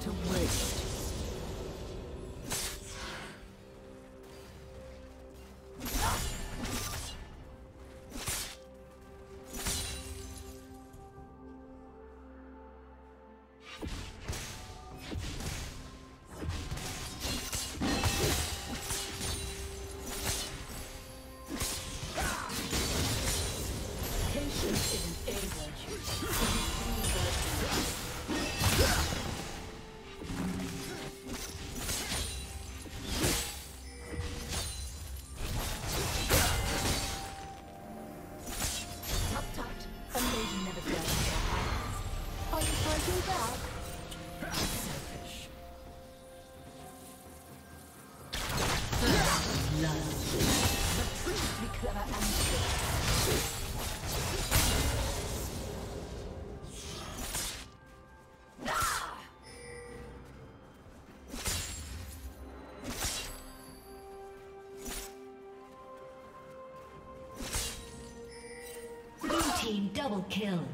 To waste. Double kill.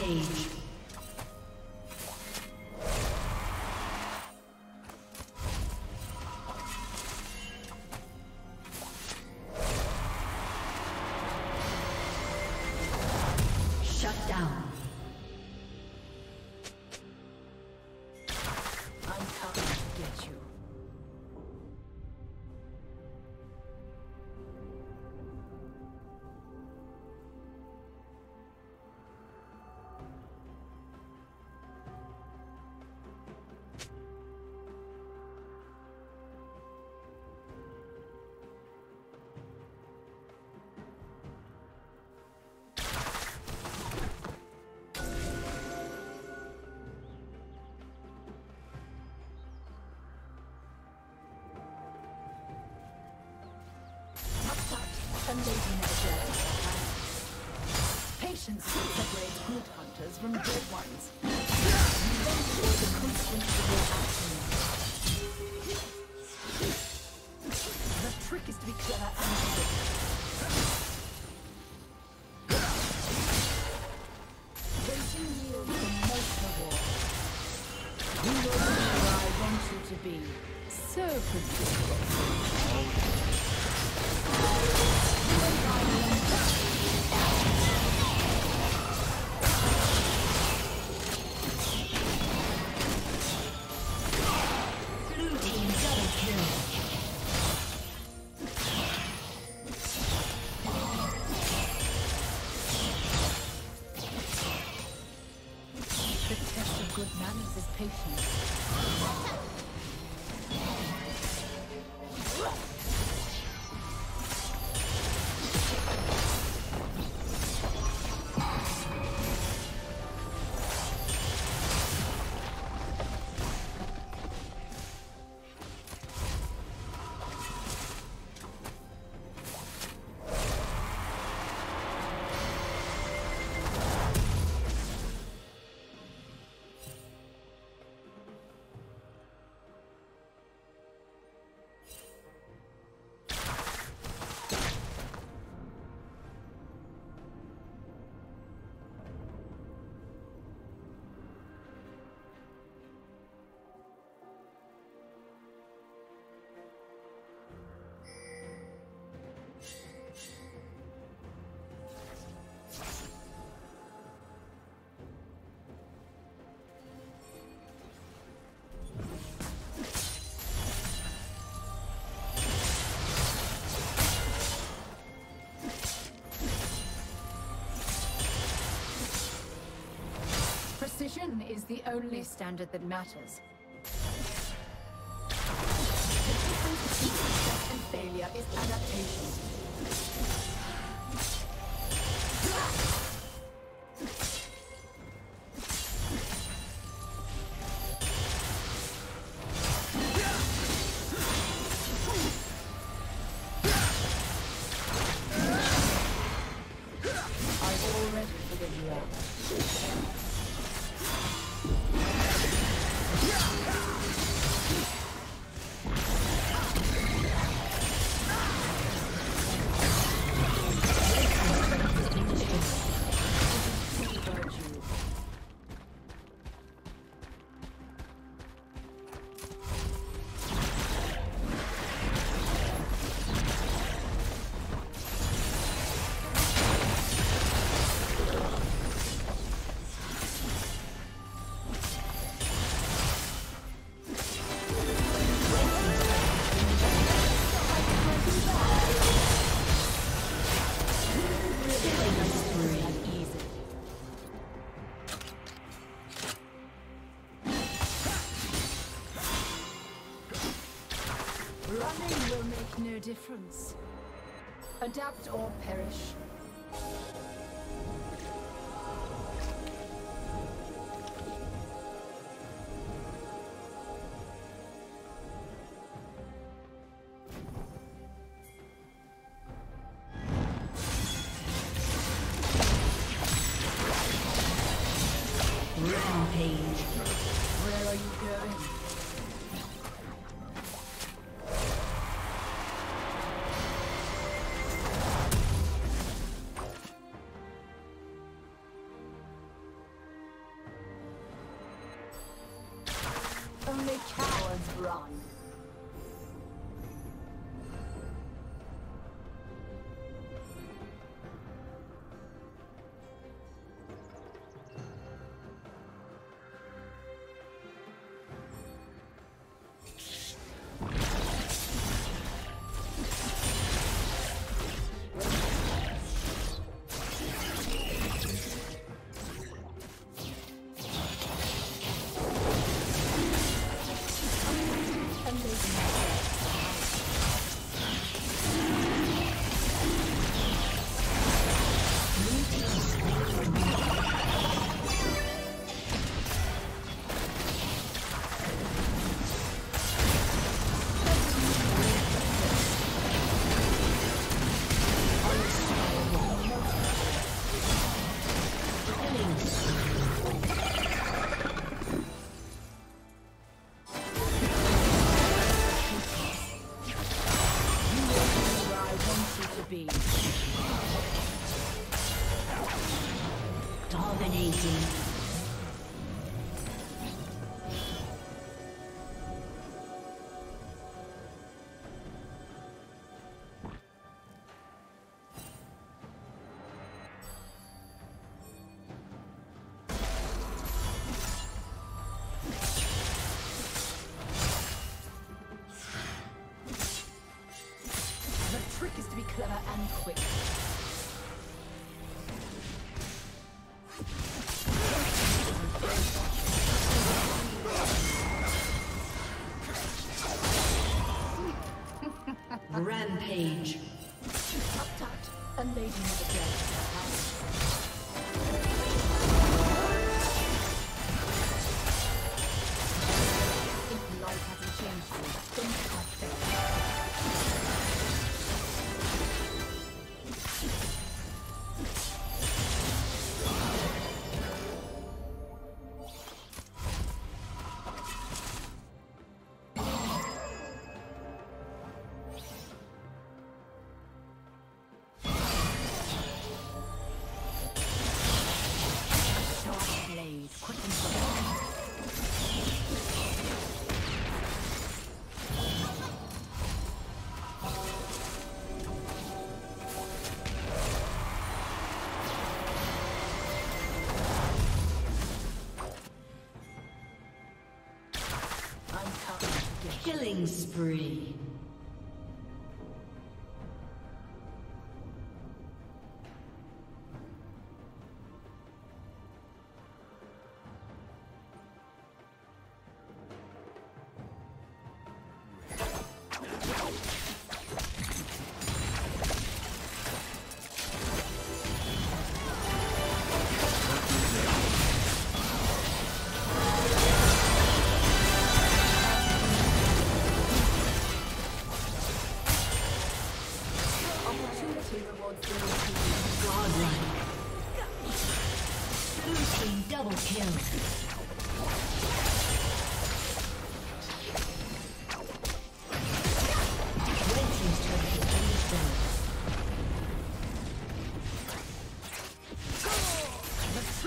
Rampage. Separates good hunters from dead ones. The trick is to be clever and quick. Waiting yields the most test of good is patience. Precision is the only standard that matters. The difference between success and failure is adaptation. Difference. Adapt or perish. cowards run. Spree.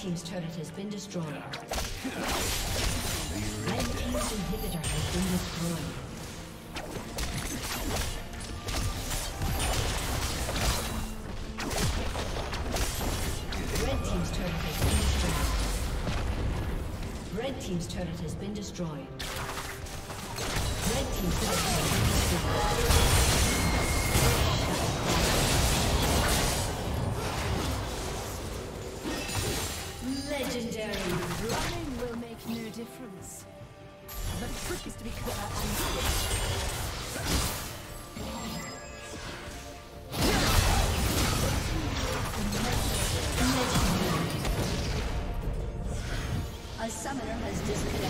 Team's turret has been destroyed. Red team's inhibitor has been destroyed. Red team's turret has been destroyed. Red team's turret has been destroyed. Red team's turret has been destroyed. Legendary. Running will make no difference. The trick is to be clever and. A summoner has disconnected.